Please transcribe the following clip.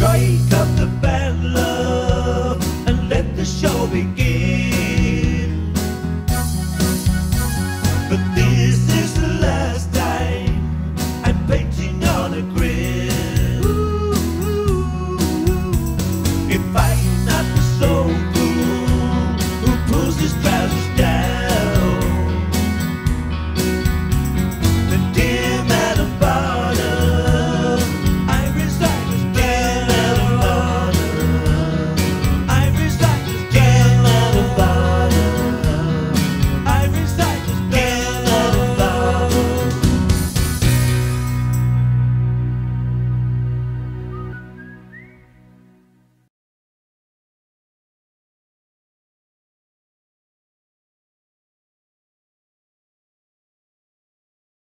Strike up the battle and let the show begin.